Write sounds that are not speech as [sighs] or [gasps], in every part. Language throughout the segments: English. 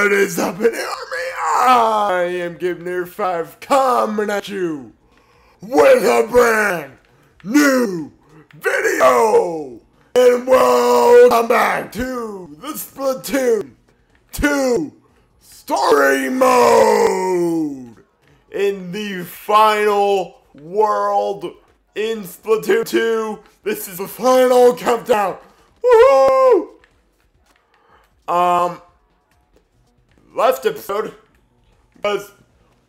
What is up in army? I am Gibner 5 coming at you with a brand new video! And welcome back to the Splatoon 2 Story Mode! In the final world in Splatoon 2, this is the final countdown! Woohoo! Um, last episode was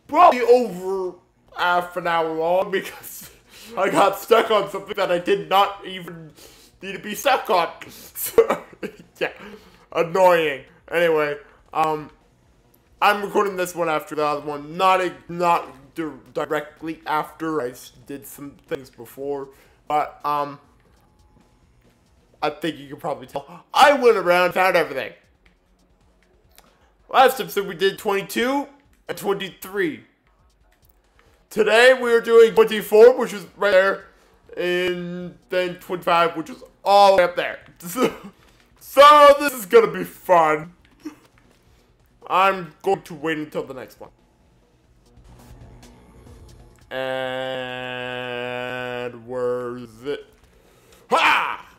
probably over half an hour long because I got stuck on something that I did not even need to be stuck on. [laughs] So, yeah, annoying. Anyway, um, I'm recording this one after the other one, not a, not di- directly after. I did some things before, but um, I think you can probably tell. I went around and found everything. Last episode we did 22 and 23. Today we are doing 24, which is right there, and then 25, which is all the way up there. [laughs] So, this is gonna be fun. I'm going to wait until the next one. And where's it? Ha!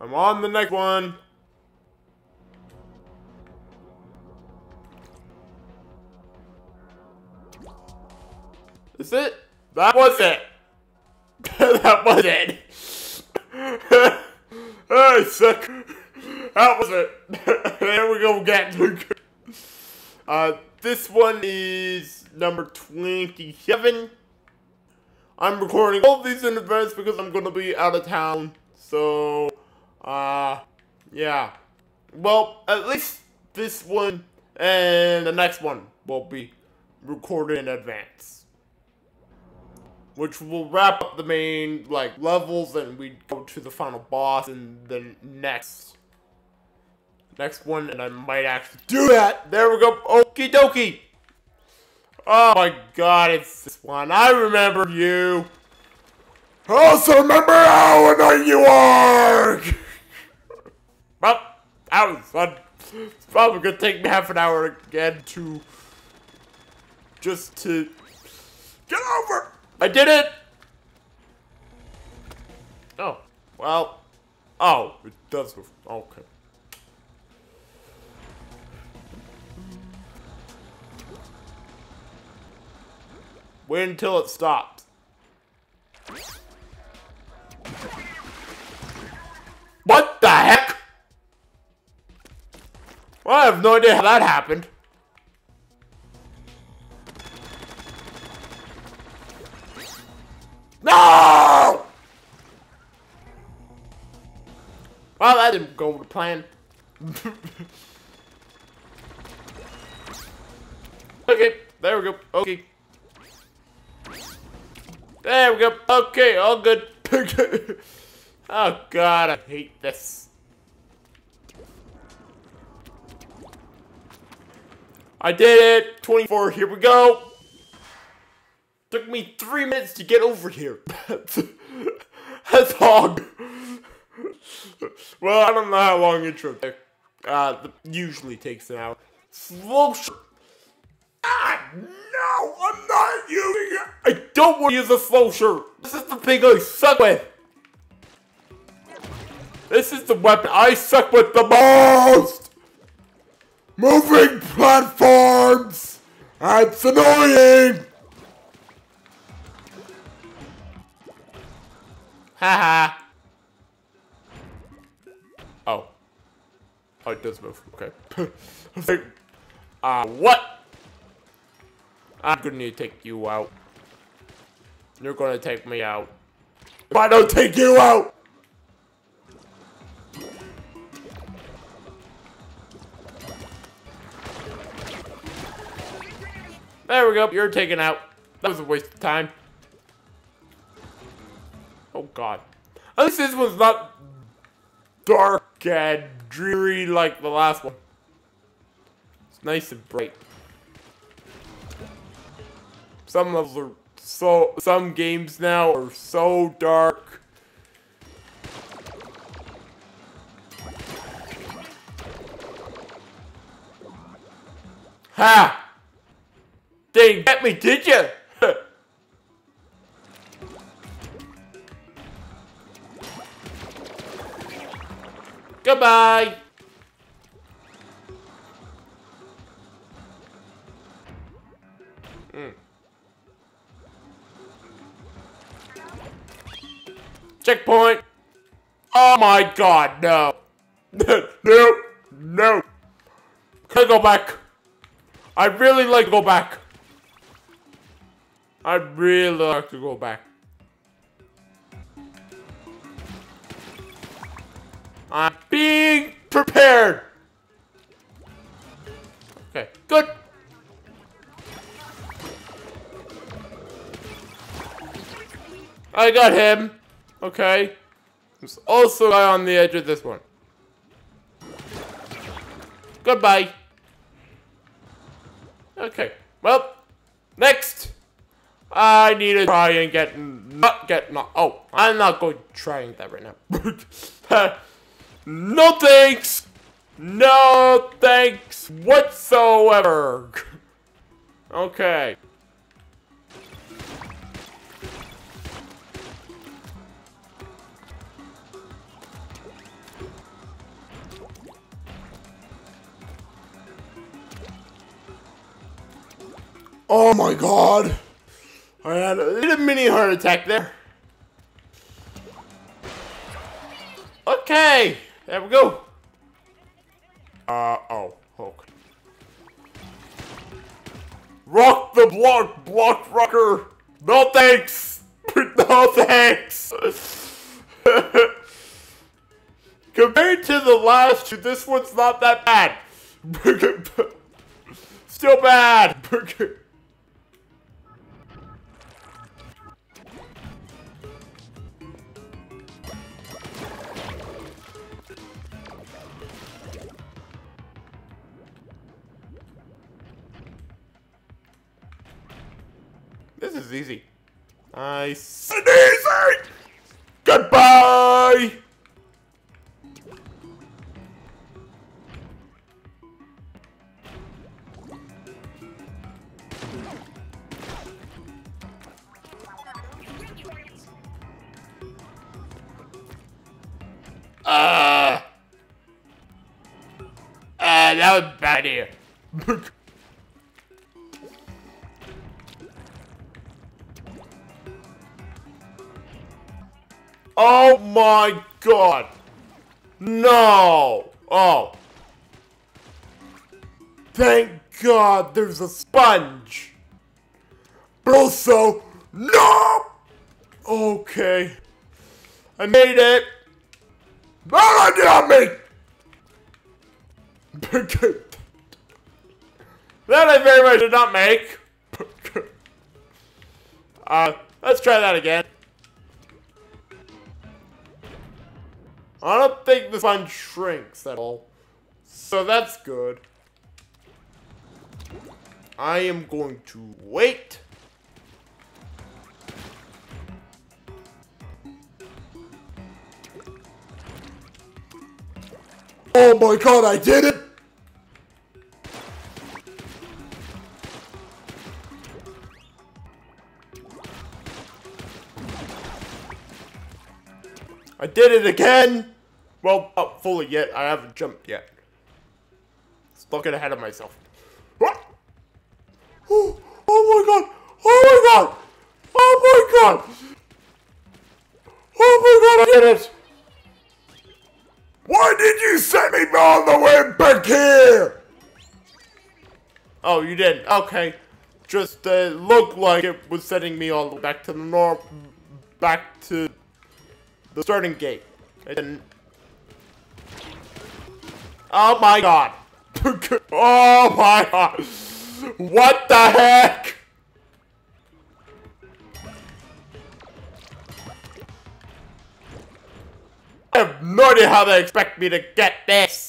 I'm on the next one. Is it? That was it. [laughs] that was it. I suck. That was it. [laughs] there we go again. uh, this one is number 27. I'm recording all these in advance because I'm gonna be out of town. So, uh, yeah. Well, at least this one and the next one will be recorded in advance which will wrap up the main like levels and we go to the final boss and the next next one and I might actually do that. There we go. Okie dokie. Oh my god, it's this one. I remember you. I also remember how annoying you are. [laughs] well, that was fun. It's probably gonna take me half an hour again to just to get over. I did it! Oh, well. Oh, it does. move. Okay. Wait until it stops. What the heck? Well, I have no idea how that happened. No! Well, that didn't go to plan. [laughs] okay, there we go. Okay. There we go. Okay, all good. [laughs] oh god, I hate this. I did it! 24, here we go! Took me three minutes to get over here. [laughs] That's hog. well, I don't know how long intro there. Uh, usually takes an hour. Slow Ah, no, I'm not using it. I don't want to use a Slosher. This is the thing I suck with. This is the weapon I suck with the most. Moving platforms. That's annoying. Haha. oh. Oh, it does move. Okay. [laughs] uh, what? I'm gonna take you out. You're gonna take me out. If I don't take you out! There we go. You're taken out. That was a waste of time. Oh god. At least this one's not dark and dreary like the last one. It's nice and bright. Some levels are so some games now are so dark. Ha! Didn't get me, did you? Goodbye! Mm. Checkpoint! Oh my god, no! [laughs] no! No! Can I go back? I'd really like to go back. I'd really like to go back. I'm being prepared. Okay, good. I got him. Okay. There's also a guy on the edge of this one. Goodbye. Okay. Well, next. I need to try and get not get not. Oh, I'm not going to try that right now. [laughs] no thanks. No thanks whatsoever. okay. Oh my god. I had a little mini heart attack there. Okay, there we go. Uh oh, Hulk. Rock the block, block rocker. No thanks. [laughs] no thanks. [laughs] Compared to the last two, this one's not that bad. [laughs] Still bad. This is easy. Nice and easy! Goodbye! Uh, uh, that was bad here. [laughs] Oh my god! No! Oh. Thank god there's a sponge! But also, no! Okay. I made it! No, I did not make! [laughs] that I very much did not make. [laughs] uh, let's try that again. I don't think this one shrinks at all. So that's good. I am going to wait. Oh my god, I did it! I did it again! Well, not fully yet. I haven't jumped yet. Still get ahead of myself. What? Oh, [gasps] oh my god! Oh my god! Oh my god! Oh my god, I did it! Why did you send me all the way back here? Oh, you didn't. Okay. Just uh, looked like it was sending me all the way back to the norm, back to the starting gate. I didn't. Oh my god. [laughs] oh my god. What the heck? I have no idea how they expect me to get this.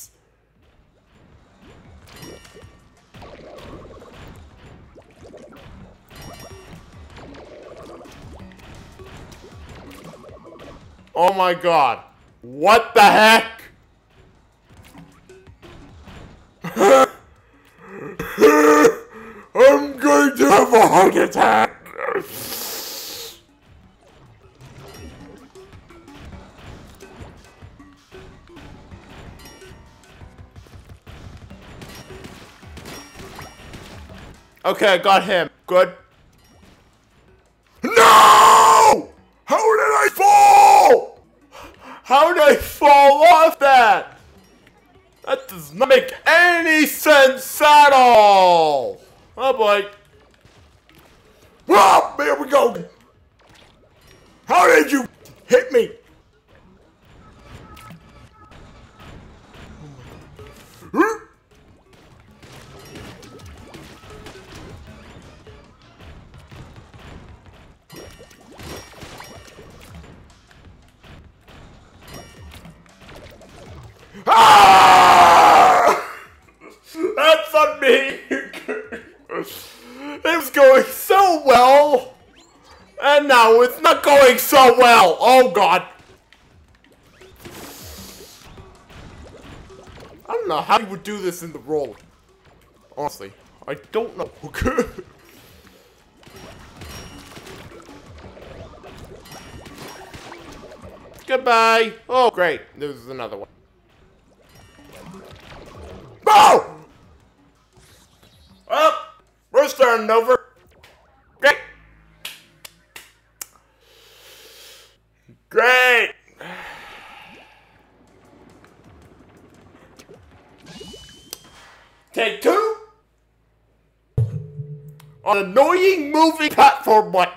Oh my god. What the heck? [laughs] I'm going to have a heart attack! Okay, I got him. Good. How did I fall off that? That does not make any sense at all. Oh boy. Oh, here we go. How did you hit me? How you would do this in the role. Honestly, I don't know. Okay. [laughs] Goodbye. Oh, great. There's another one. Oh! Well, we're starting over. On annoying movie platform one.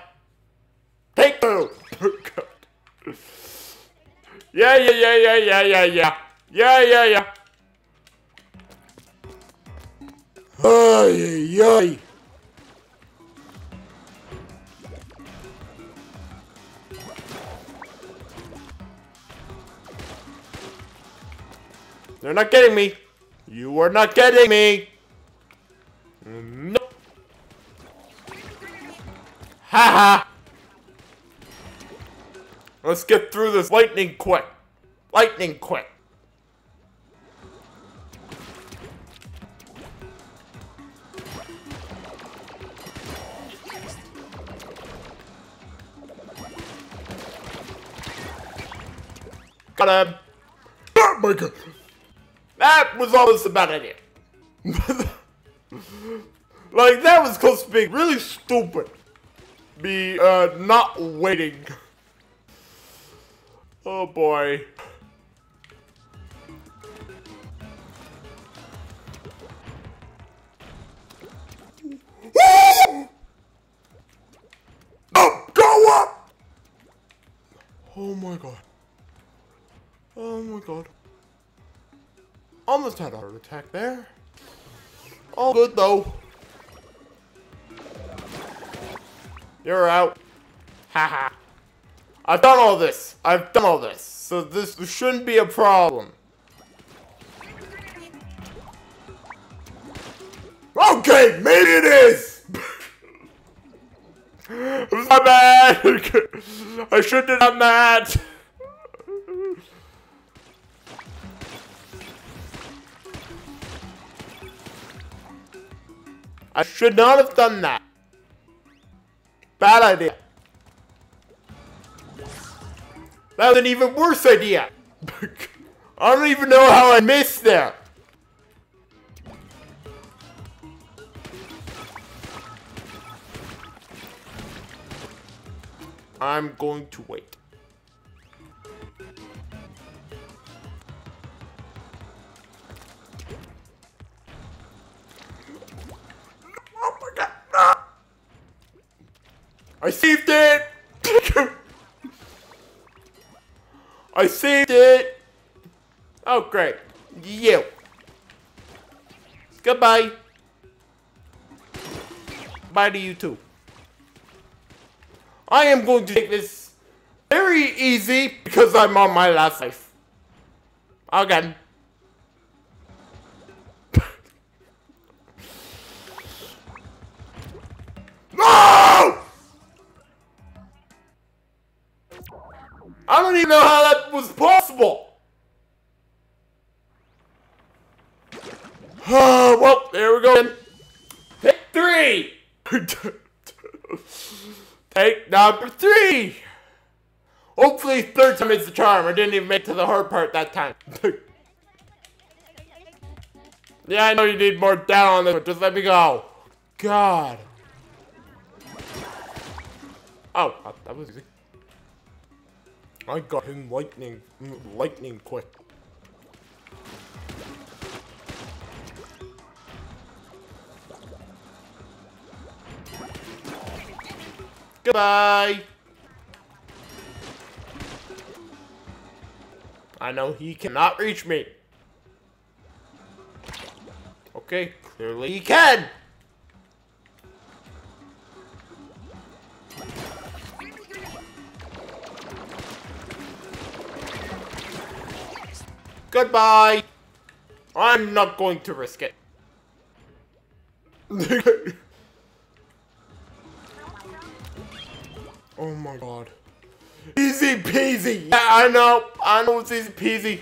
Take two. [laughs] yeah, yeah, yeah, yeah, yeah, yeah, yeah. Yeah, yeah, yeah. Ay, ay, ay. They're not getting me. You are not getting me. No. Ha ha. Let's get through this lightning quick. Lightning quick. Got him. Oh my god. That was almost a bad idea. [laughs] like, that was close to being really stupid. Be, uh, not waiting. Oh boy. Oh, go up! Oh my god. Oh my god. Almost had a heart attack there. All good though. You're out. Haha. I've done all this. I've done all this. So this shouldn't be a problem. Okay, maybe it is! [laughs] My bad! [laughs] I shouldn't have done that! I should not have done that. Bad idea. That was an even worse idea. [laughs] I don't even know how I missed that. I'm going to wait. I saved it! [laughs] I saved it! Oh, great. You. Goodbye. Bye to you too. I am going to take this very easy because I'm on my last life. Again. Third is the charm. I didn't even make it to the hard part that time. [laughs] yeah, I know you need more down on this, but just let me go. God. Oh, uh, that was easy. I got him lightning, lightning quick. Goodbye. I know he cannot reach me. Okay, clearly he can. Goodbye. I'm not going to risk it. [laughs] oh my god. Easy peasy. Yeah, I know. I know it's easy peasy.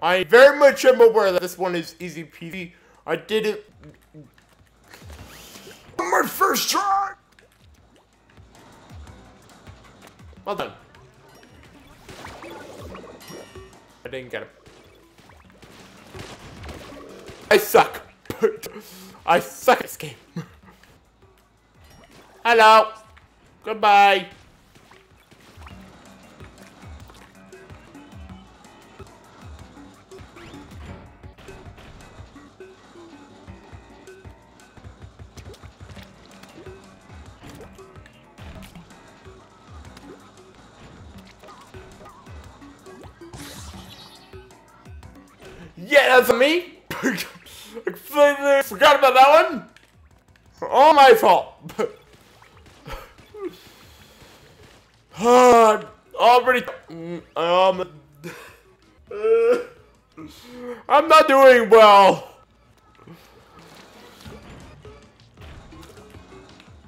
I very much am aware that this one is easy peasy. I did it my first try. Well done. I didn't get him. I suck. I suck at this game. [laughs] Hello. Goodbye. Doing well.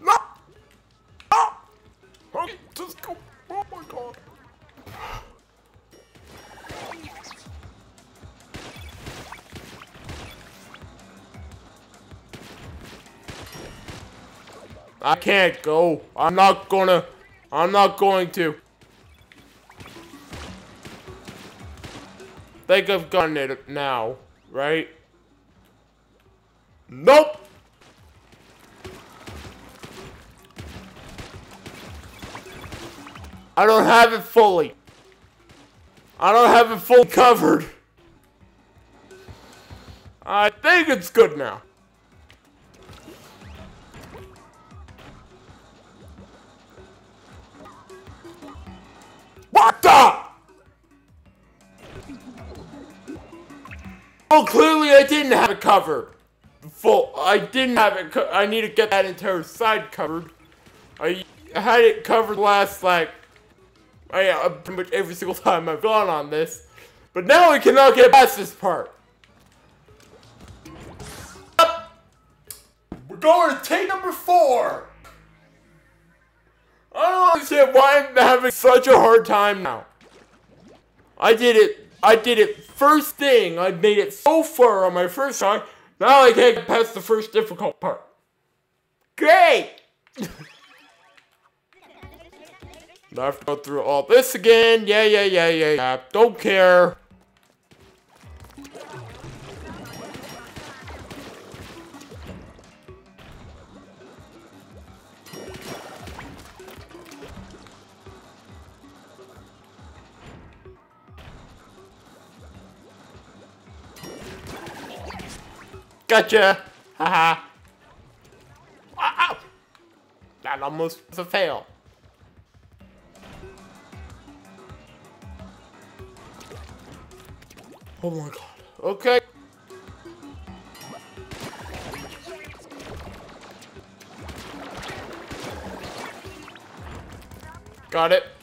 No. No. Okay, just go. Oh my god. I can't go. I'm not gonna. I'm not going to. Think I've gotten it now, right? Nope! I don't have it fully. I don't have it fully covered. I think it's good now. Oh, clearly I didn't have it covered. Full. I didn't have it. I need to get that entire side covered. I had it covered last like, I uh, pretty much every single time I've gone on this, but now we cannot get past this part. We're going to take number four. I don't understand why I'm having such a hard time now. I did it. I did it first thing. I made it so far on my first try. Now I can't get past the first difficult part. Great! [laughs] I have to go through all this again. Yeah, yeah, yeah, yeah, yeah. Don't care. Gotcha! Haha! Wow! That almost was a fail. Oh my god. Okay. Got it.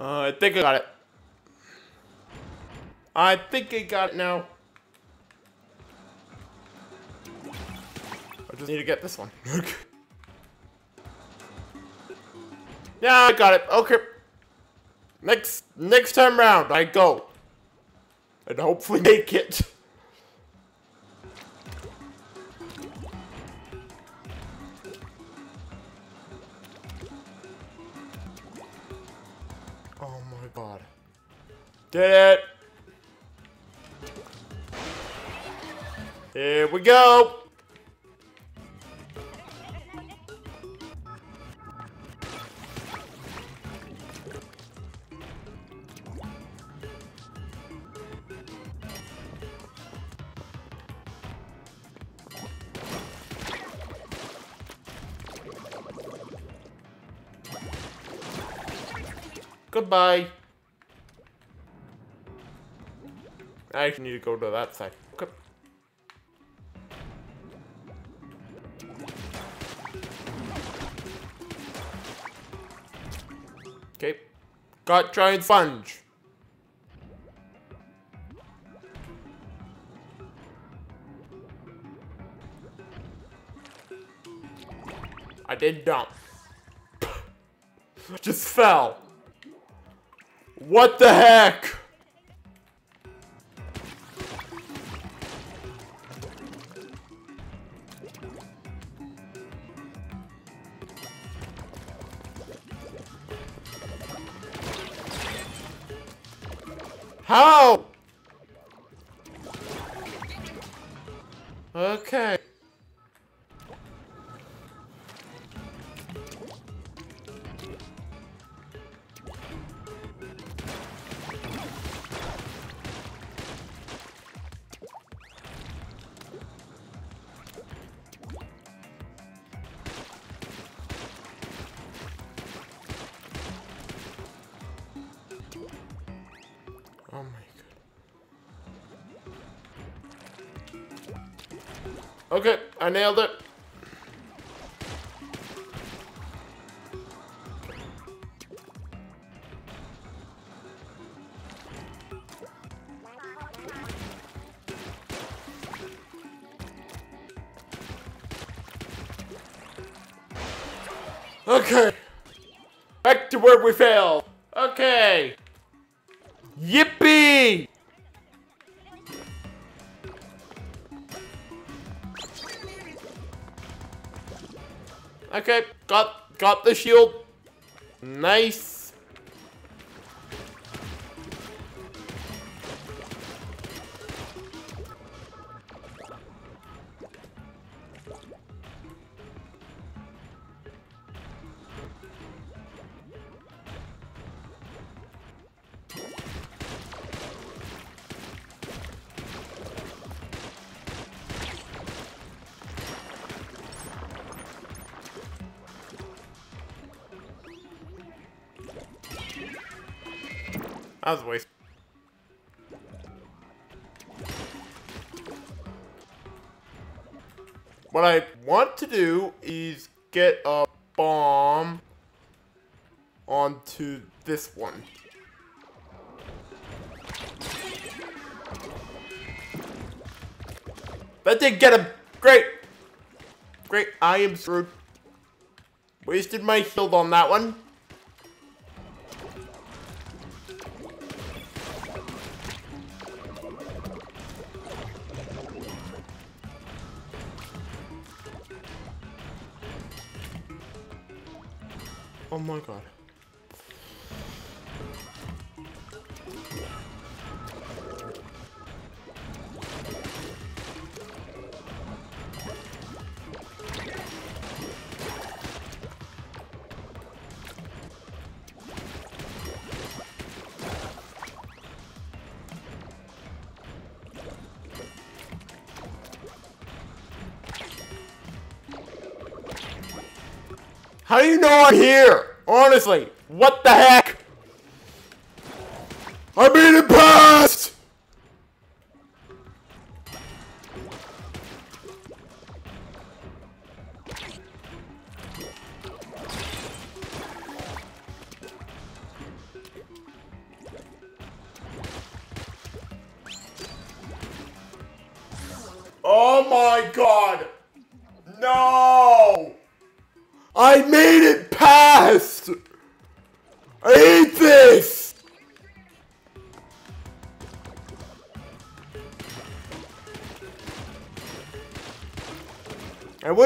Uh, I think I got it. I think I got it now. I just need to get this one. [laughs] yeah, I got it. Okay. Next next time round, I go. And hopefully [laughs] make it. God. Did it! Here we go! Goodbye. I actually need to go to that side. Okay. Okay. Got giant sponge. I did dump. [laughs] Just fell. What the heck? How? Okay, I nailed it. Okay. Back to where we failed. The shield. Nice. That was a waste. What I want to do is get a bomb onto this one. That did get him! Great! Great, I am screwed. Wasted my shield on that one. My god. How do you know I'm here? Honestly, what the heck? I'm being passed!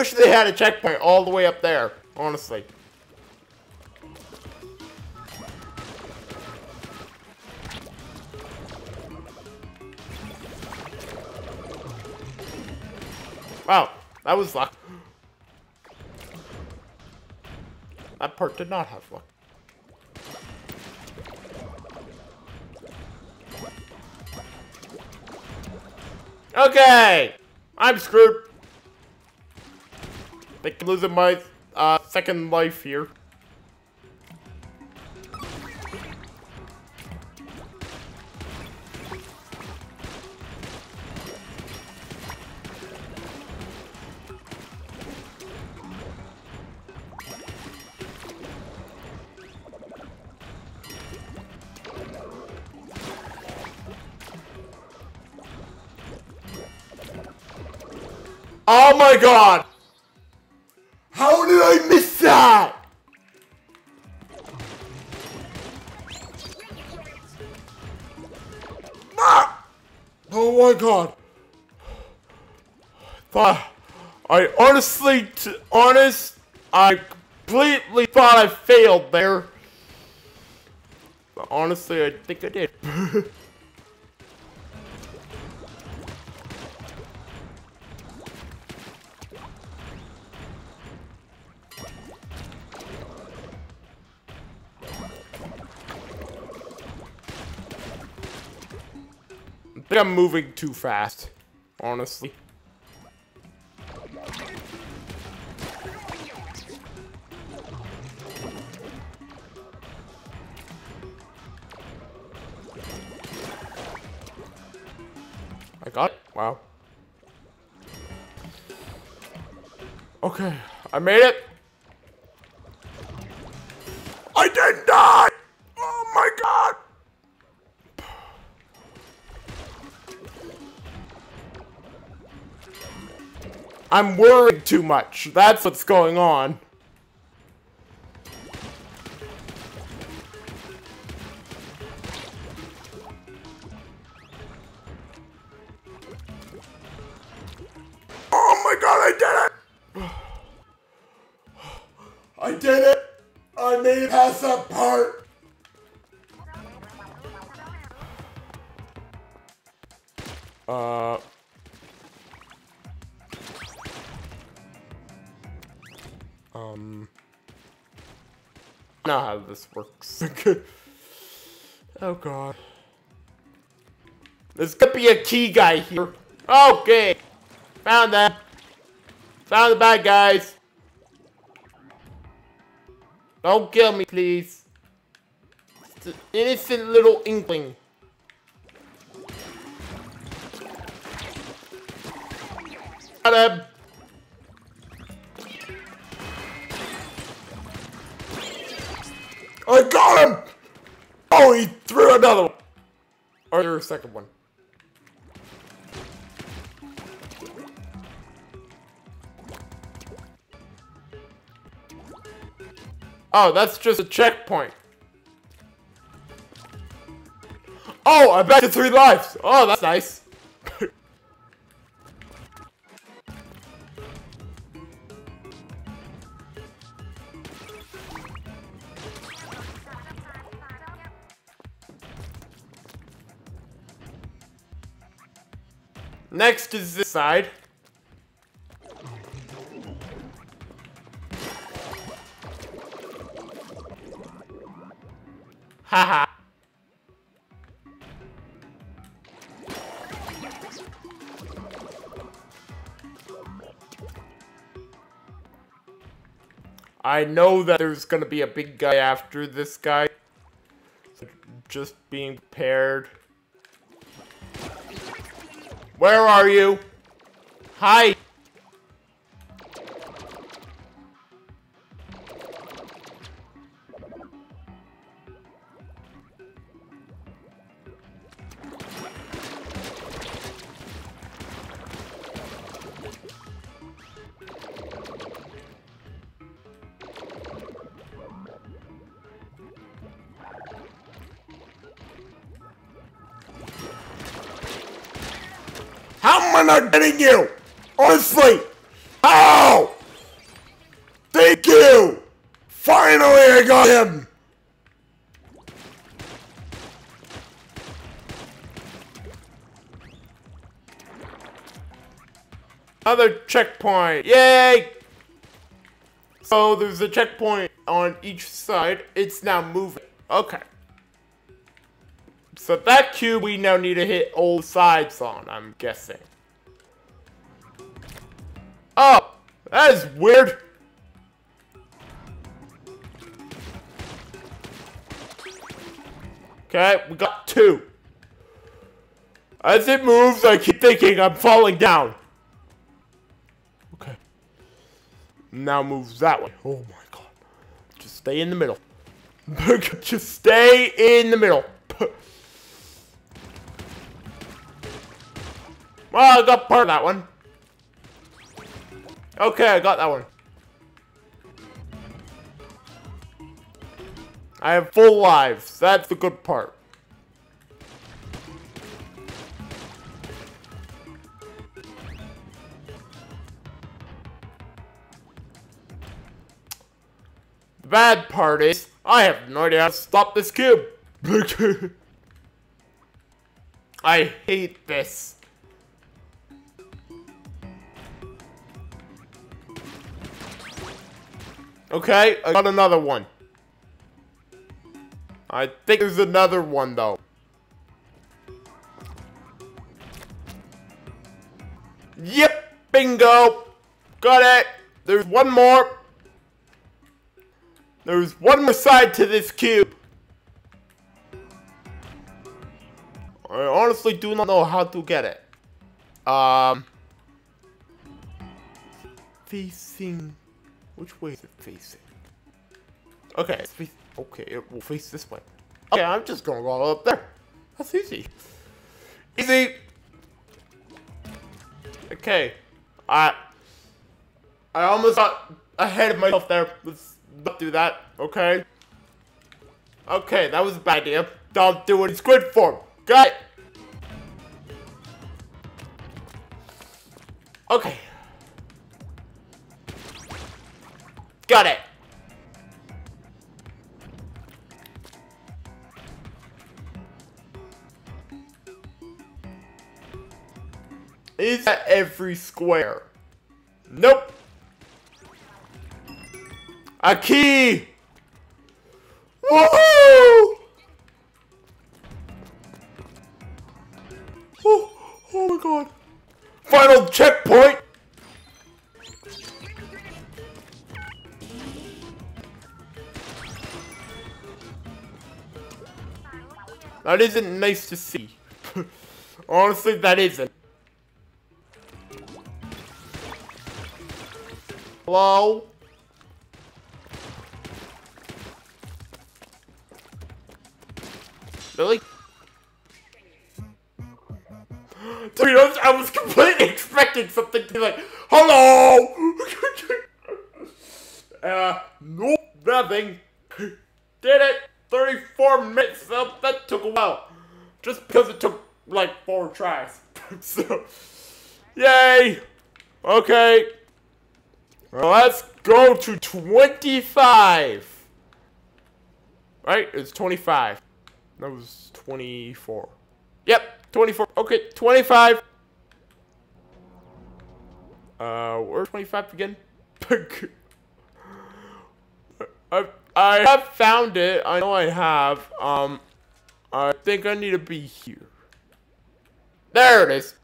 Wish they had a checkpoint all the way up there, honestly. Wow, that was luck. That part did not have luck. Okay! I'm screwed. I'm losing my uh, second life here. Oh my god! Honest, I completely thought I failed there. But honestly, I think I did. [laughs] I think I'm moving too fast, honestly. Okay, I made it. I didn't die! Oh my god! I'm worried too much. That's what's going on. This works. [laughs] oh god. There's gonna be a key guy here. Okay! Found that. Found the bad guys! Don't kill me, please. It's an innocent little inkling. Got him! I got him! Oh, he threw another one. Or a second one. Oh, that's just a checkpoint. Oh, I'm back to three lives. Oh, that's nice. Next is this side. Haha. I know that there's gonna be a big guy after this guy. So just being prepared. Where are you? Hi. Getting you? Honestly! Ow! Thank you! Finally I got him! Another checkpoint! Yay! So there's a checkpoint on each side. It's now moving. Okay. So that cube we now need to hit all sides on, I'm guessing. That is weird! Okay, we got two. As it moves, I keep thinking I'm falling down. Okay. Now moves that way. Oh my god. Just stay in the middle. [laughs] Just stay in the middle. Well, [laughs] ah, I got part of that one. Okay, I got that one. I have full lives. That's the good part. The bad part is, I have no idea how to stop this cube. [laughs] I hate this. Okay, I got another one. I think there's another one, though. Yep, bingo. Got it. There's one more. There's one more side to this cube. I honestly do not know how to get it. Um, facing which way is it facing? Okay, okay, it will face this way. Okay, I'm just gonna go up there. That's easy. Easy! Okay. I I almost got ahead of myself there. Let's not do that, okay? Okay, that was a bad idea. Don't do it in squid form. Got it! Okay. Got it. Is that every square? Nope. A key! Nice to see. Honestly, that isn't. Hello? Tries. [laughs] so, yay! Okay. Well, let's go to 25. Right? It's 25. That was 24. Yep, 24. Okay, 25. Uh, where's 25 again? [laughs] I I have found it. I know I have. Um, I think I need to be here. There it is.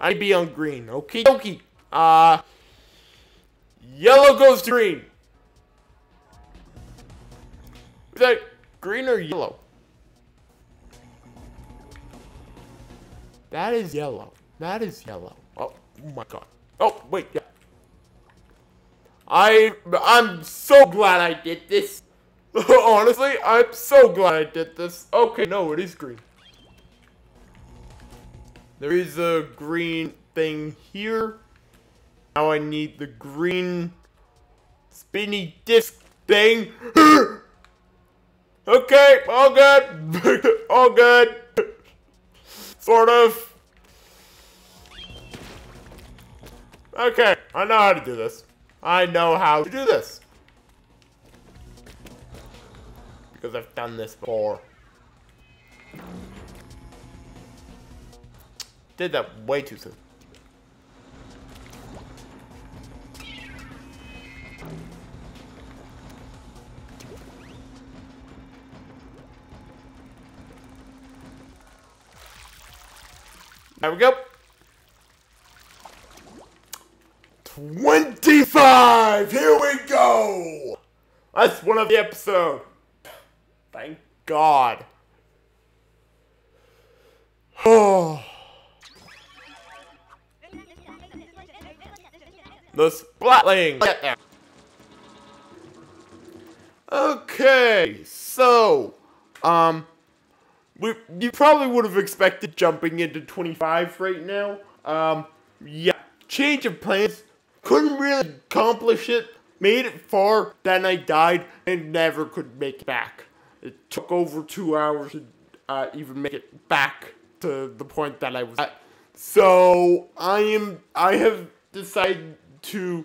I need to be on green. Okie dokie. Uh, yellow goes to green. Is that green or yellow? That is yellow. That is yellow. Oh, oh my god. Oh, wait, yeah. I, I'm so glad I did this. [laughs] Honestly, I'm so glad I did this. Okay, no, it is green. There is a green thing here. Now I need the green spinny disc thing. [gasps] okay, all good. [laughs] all good. [laughs] sort of. Okay, I know how to do this. I know how to do this. Because I've done this before. Did that way too soon. There we go. 25! Here we go! That's one of the episode. Thank God. [sighs] Oh. The splatling. Okay, so, um, we, you probably would have expected jumping into 25 right now. Um, yeah, change of plans. Couldn't really accomplish it. Made it far, then I died and never could make it back. It took over two hours to uh, even make it back to the point that I was at. So I am. I have decided to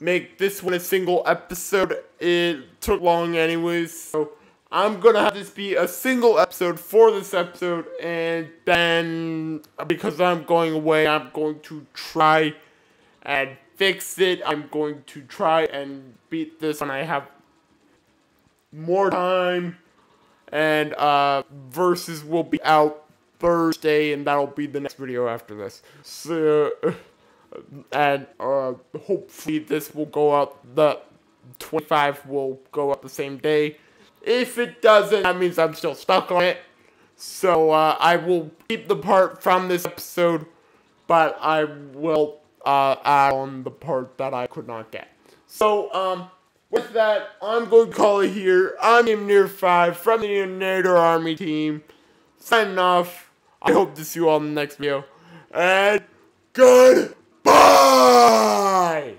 make this one a single episode. It took long anyways, so I'm gonna have this be a single episode for this episode, and then because I'm going away, I'm going to try and fix it. I'm going to try and beat this when I have more time, and uh, verses will be out Thursday, and that'll be the next video after this. So, [laughs] and uh, hopefully this will go up. The 25 will go up the same day. If it doesn't, that means I'm still stuck on it. So uh, I will keep the part from this episode, but I will uh, add on the part that I could not get. So, um, with that, I'm going to call it here. I'm Near 5 from the Inator Army team. Signing off. I hope to see you all in the next video. And Bye!